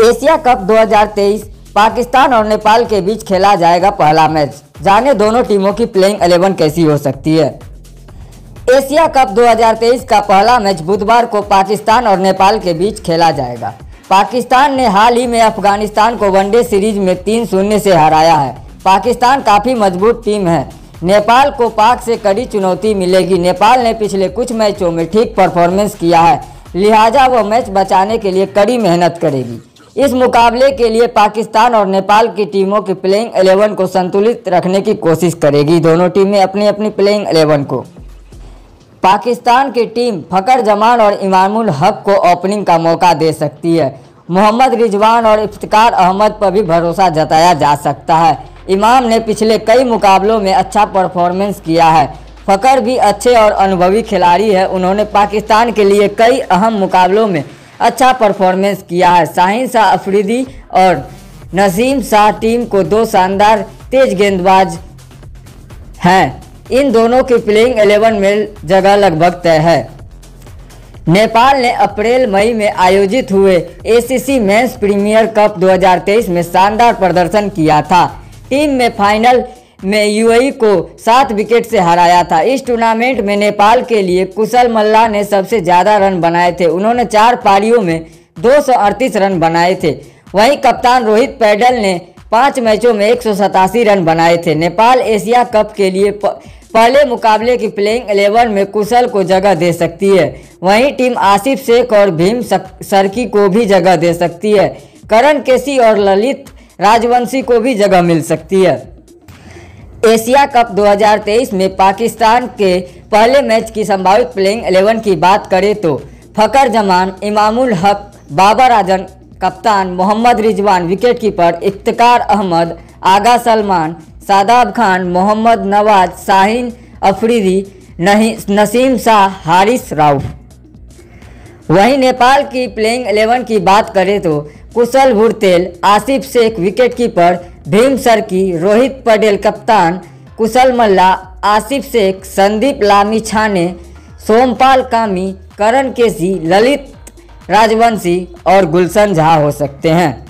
Asia cup 2023 Pakistan और नेपाल के बीच खेला जाएगा पहला मैच। जाने दोनों टीमों की प्लेइंग 11 कैसी हो सकती है? एशिया कप 2023 का पहला मैच बुधवार को पाकिस्तान और नेपाल के बीच खेला जाएगा। पाकिस्तान ने हाल ही में अफ़गानिस्तान को वनडे सीरीज़ में तीन शून्य से हराया है। पाकिस्तान काफ़ी मज़बूत टीम है। नेपाल को पाक से कड़ी चुनौती मिलेगी। नेपाल ने पिछले कुछ मैचों में ठीक परफॉर्मेंस किया है। लिहाजा वह मैच बचाने के लिए कड़ी मेहनत करेगी। इस मुकाबले के लिए पाकिस्तान और नेपाल की टीमों की प्लेइंग 11 को संतुलित रखने की कोशिश करेगी। दोनों टीमें अपनी अपनी प्लेइंग 11 को। पाकिस्तान की टीम फकर जमान और इमामुल हक को ओपनिंग का मौका दे सकती है। मोहम्मद रिजवान और इफ्तिकार अहमद पर भी भरोसा जताया जा सकता है। इमाम ने पिछले कई मुकाबलों में अच्छा परफॉर्मेंस किया है। फ़कर भी अच्छे और अनुभवी खिलाड़ी है। उन्होंने पाकिस्तान के लिए कई अहम मुकाबलों में अच्छा परफॉर्मेंस किया है। शाहीन शाह अफरीदी और नसीम शाह टीम को दो शानदार तेज गेंदबाज हैं। इन दोनों की प्लेइंग 11 में जगह लगभग तय है। नेपाल ने अप्रैल, मई में आयोजित हुए एसीसी मेंस प्रीमियर कप 2023 में शानदार प्रदर्शन किया था। टीम में फाइनल में यूएई को सात विकेट से हराया था। इस टूर्नामेंट में नेपाल के लिए कुशल मल्ला ने सबसे ज़्यादा रन बनाए थे। उन्होंने चार पारियों में दो सौ अड़तीस रन बनाए थे। वहीं कप्तान रोहित पैडल ने पाँच मैचों में एक सौ सतासी रन बनाए थे। नेपाल एशिया कप के लिए पहले मुकाबले की प्लेइंग 11 में कुशल को जगह दे सकती है। वहीं टीम आसिफ शेख और भीम सरकी को भी जगह दे सकती है। करण केसी और ललित राजवंशी को भी जगह मिल सकती है। एशिया कप 2023 में पाकिस्तान के पहले मैच की संभावित प्लेइंग 11 की बात करें तो फ़कर जमान, इमामुल हक, बाबर आज़म, कप्तान मोहम्मद रिजवान विकेटकीपर इफ्तिकार अहमद, आगा सलमान, सादाब खान, मोहम्मद नवाज़, शाहीन अफरीदी नसीम शाह, हारिस राउफ। वहीं नेपाल की प्लेइंग 11 की बात करें तो कुशल भुरतेल आसिफ शेख विकेटकीपर भीम सरकी रोहित पटेल कप्तान कुशल मल्ला, आसिफ शेख, संदीप लामी छाने, सोमपाल कामी, करण केसी, ललित राजवंशी और गुलशन झा हो सकते हैं।